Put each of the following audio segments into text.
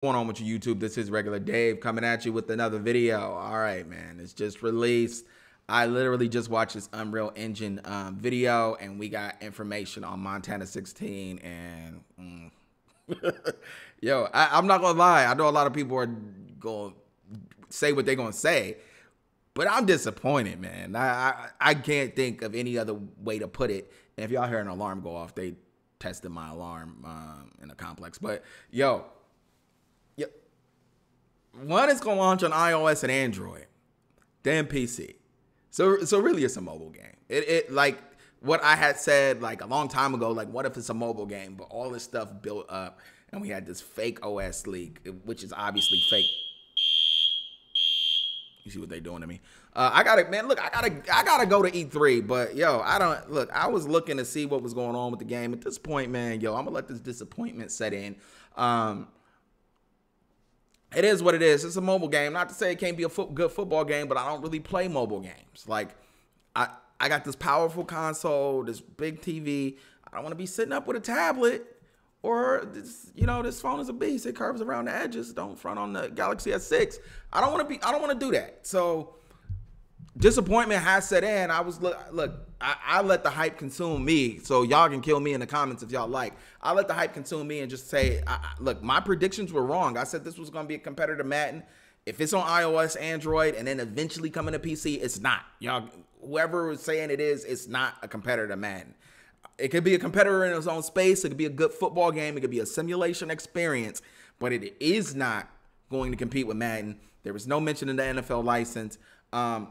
going on with you YouTube? This is regular Dave coming at you with another video. All right, man, it's just released. I literally just watched this Unreal Engine um, video, and we got information on Montana 16. And mm. yo, I, I'm not gonna lie. I know a lot of people are gonna say what they're gonna say, but I'm disappointed, man. I, I I can't think of any other way to put it. And if y'all hear an alarm go off, they tested my alarm um, in a complex. But yo, one is gonna launch on iOS and Android, then PC. So so really it's a mobile game. It it like what I had said like a long time ago, like what if it's a mobile game, but all this stuff built up and we had this fake OS leak, which is obviously fake. You see what they're doing to me? Uh, I gotta man, look, I gotta I gotta go to E3, but yo, I don't look. I was looking to see what was going on with the game. At this point, man, yo, I'm gonna let this disappointment set in. Um, it is what it is. It's a mobile game. Not to say it can't be a fo- good football game, but I don't really play mobile games. Like, I I got this powerful console, this big TV. I don't want to be sitting up with a tablet or this, you know, this phone is a beast. It curves around the edges. Don't front on the Galaxy S6. I don't want to be. I don't want to do that. So disappointment has set in. I was look look. I, I, let the hype consume me. So y'all can kill me in the comments if y'all like. I let the hype consume me and just say, I, look, my predictions were wrong. I said this was going to be a competitor Madden. If it's on iOS, Android, and then eventually coming to PC, it's not. Y'all, whoever is saying it is, it's not a competitor to Madden. It could be a competitor in its own space. It could be a good football game. It could be a simulation experience, but it is not going to compete with Madden. There was no mention in the NFL license. Um,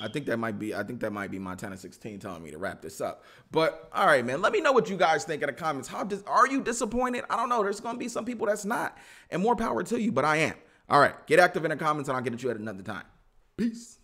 I, think that might be I think that might be Montana 16 telling me to wrap this up. But all right, man, let me know what you guys think in the comments. How dis- are you disappointed? I don't know. There's gonna be some people that's not, and more power to you. But I am. All right, get active in the comments, and I'll get at you at another time. Peace.